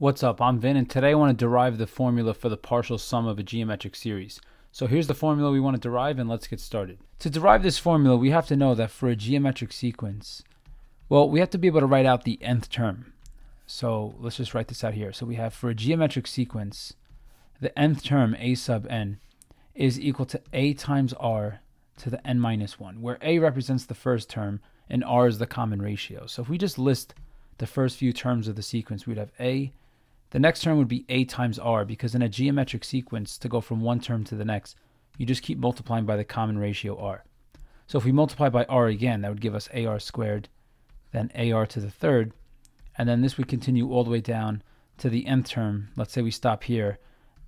What's up? I'm Vin, and today I want to derive the formula for the partial sum of a geometric series. So here's the formula we want to derive, and let's get started. To derive this formula, we have to know that for a geometric sequence, well, we have to be able to write out the nth term. So let's just write this out here. So we have for a geometric sequence, the nth term, a sub n, is equal to a times r to the n minus 1, where a represents the first term and r is the common ratio. So if we just list the first few terms of the sequence, we'd have a the next term would be a times r because in a geometric sequence, to go from one term to the next, you just keep multiplying by the common ratio r. So if we multiply by r again, that would give us ar squared, then ar to the third, and then this would continue all the way down to the nth term. Let's say we stop here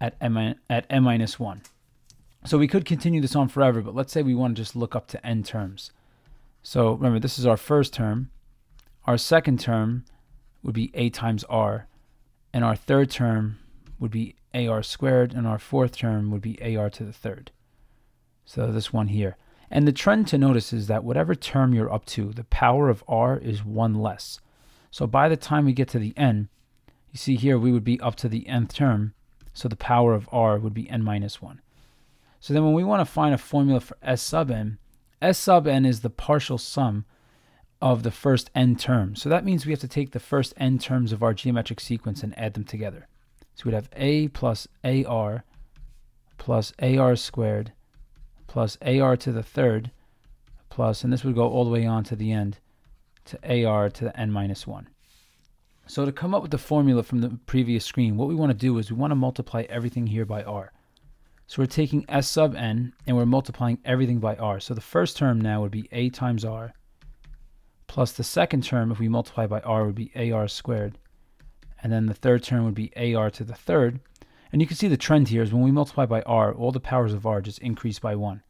at m, at n minus 1. So we could continue this on forever, but let's say we want to just look up to n terms. So remember, this is our first term. Our second term would be a times r, and our third term would be ar squared, and our fourth term would be ar to the third. So this one here. And the trend to notice is that whatever term you're up to, the power of r is one less. So by the time we get to the n, you see here we would be up to the nth term, so the power of r would be n minus 1. So then when we want to find a formula for s sub n, s sub n is the partial sum of the first n terms. So that means we have to take the first n terms of our geometric sequence and add them together. So we'd have a plus ar plus ar squared plus ar to the third plus, and this would go all the way on to the end, to ar to the n minus 1. So to come up with the formula from the previous screen, what we want to do is we want to multiply everything here by r. So we're taking s sub n and we're multiplying everything by r. So the first term now would be a times r plus the second term, if we multiply by r, would be ar squared. And then the third term would be ar to the third. And you can see the trend here is when we multiply by r, all the powers of r just increase by 1.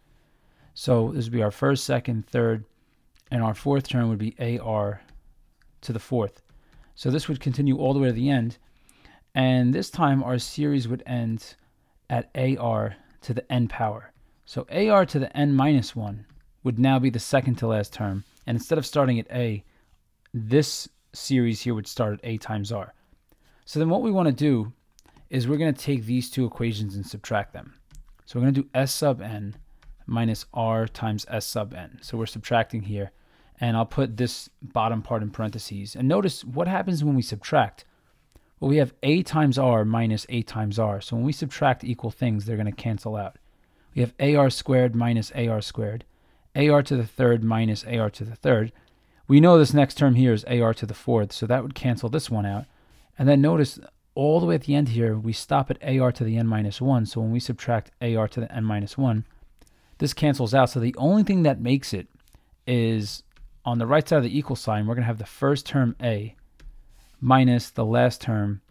So this would be our first, second, third, and our fourth term would be ar to the fourth. So this would continue all the way to the end. And this time our series would end at ar to the n power. So ar to the n minus 1 would now be the second to last term. And instead of starting at A, this series here would start at A times R. So then what we want to do is we're going to take these two equations and subtract them. So we're going to do S sub n minus R times S sub n. So we're subtracting here. And I'll put this bottom part in parentheses. And notice what happens when we subtract. Well, we have A times R minus A times R. So when we subtract equal things, they're going to cancel out. We have AR squared minus AR squared ar to the third minus ar to the third. We know this next term here is ar to the fourth, so that would cancel this one out. And then notice all the way at the end here, we stop at ar to the n minus 1. So when we subtract ar to the n minus 1, this cancels out. So the only thing that makes it is on the right side of the equal sign, we're going to have the first term a minus the last term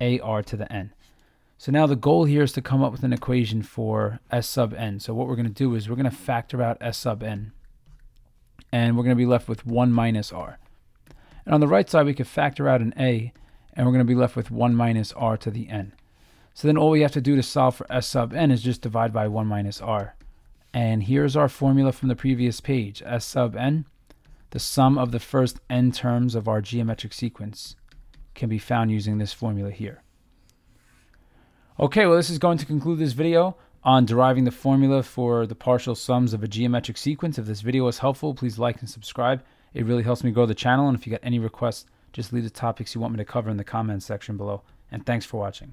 ar to the n. So now the goal here is to come up with an equation for S sub n. So what we're going to do is we're going to factor out S sub n. And we're going to be left with 1 minus r. And on the right side, we could factor out an a, and we're going to be left with 1 minus r to the n. So then all we have to do to solve for S sub n is just divide by 1 minus r. And here's our formula from the previous page. S sub n, the sum of the first n terms of our geometric sequence, can be found using this formula here. Okay, well this is going to conclude this video on deriving the formula for the partial sums of a geometric sequence. If this video was helpful, please like and subscribe. It really helps me grow the channel, and if you got any requests, just leave the topics you want me to cover in the comments section below. And thanks for watching.